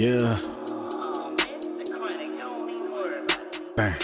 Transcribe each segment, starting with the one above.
Yeah. Bang.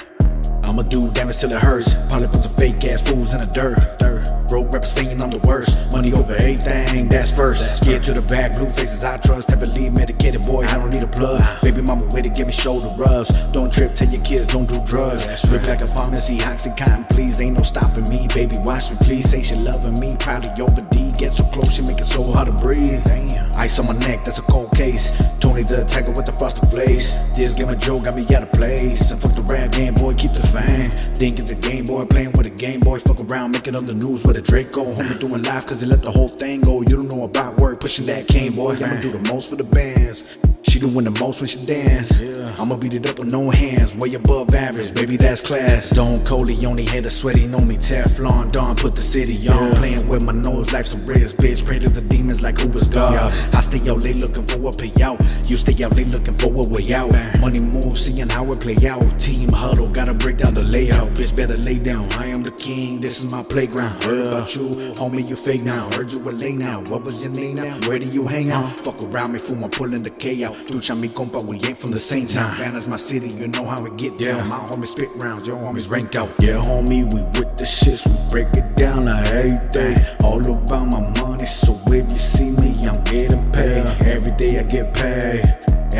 I'ma do damage till it hurts. Probably put some fake ass fools in the dirt. dirt. Bro representing I'm the worst. Money over everything, that's first. Get to the back, blue faces I trust. Heavily medicated, boy, I don't need a plug. Baby mama way to give me shoulder rubs. Don't trip, tell your kids don't do drugs. Look like a pharmacy, Oxycontin, please. Ain't no stopping me, baby, watch me, please. Say she loving me, probably over D. Get so close, she make it so hard to breathe. Damn. Ice on my neck, that's a cold case. Tony the attacker with the frosted flakes. This game of Joe got me out of place. And fuck the rap game, boy, keep the fan. Think it's a game boy, playing with a game boy. Fuck around, it on the news with a Draco. Homie doing live cause he let the whole thing go. You don't know about work, pushing that cane, boy. I'ma do the most for the bands. She doing the most when she dance. Yeah. I'ma beat it up with no hands, way above average, baby, that's class. Don't only had a sweaty, on me, Teflon Don put the city on. Yeah. Playing with my nose, life's a risk, bitch. Pray to the demons like who was God. Yeah. I stay out late looking for a payout. You stay out late looking for a way out. Money moves, seeing how it play out. Team huddle, gotta break down the layout. Bitch, better lay down. I am the king, this is my playground. Heard about you, homie, you fake now. Heard you were late now. What was your name now? Where do you hang out? Fuck around me, fool, I'm pulling the K out. Ducha mi compa, we ain't from the same town. Banner's my city, you know how it get down. My homies spit rounds, your homies rank out. Yeah, homie, we with the shits, we break it down like everything. All about my money, so if you see me, I'm getting paid. Every day I get paid.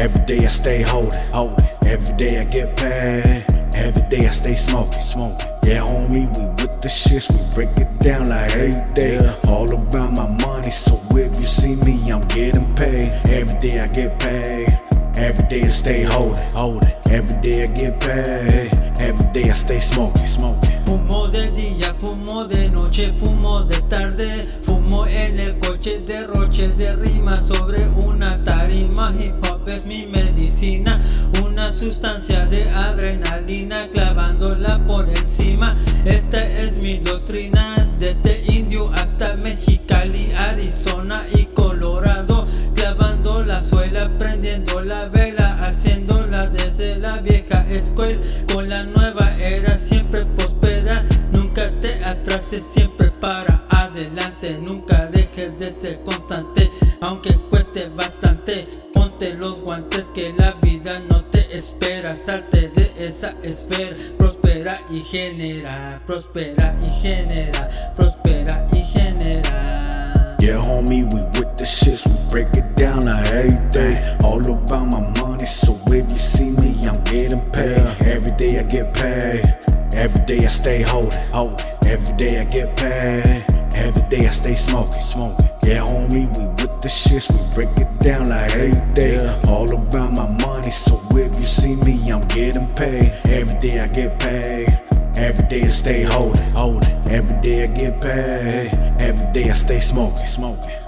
Every day I stay holding, holding. Every day I get paid. Every day I stay smoking, smoking. Yeah, homie, we with the shits, we break it down like every day. All about my money, so if you see me, I'm getting paid. Every day I get paid. Every day I stay holding, holding. Every day I get paid. Every day I stay smoking, smoking. Fumo de día, fumo de noche, fumo de tarde. Sustancia de adrenalina clavándola por encima. Esta es mi doctrina, desde indio hasta Mexicali, Arizona y Colorado. Clavando la suela, prendiendo la vela, haciéndola desde la vieja escuela. Con la nueva era siempre prospera, nunca te atrases, siempre para adelante. Nunca dejes de ser constante, aunque cueste bastante. Ponte los guantes que la vida genera, prospera y genera, prospera y genera. Yeah, homie, we with the shits, we break it down like every day. All about my money, so if you see me, I'm getting paid. Every day I get paid. Every day I stay holding, holding. Every day I get paid. Every day I stay smoking, smoking. Yeah, homie, we with the shits, we break it down like every day. All about my money, so if you see me, I'm getting paid. Every day I get paid. Every day I stay holding, holding. Every day I get paid. Every day I stay smoking, smoking.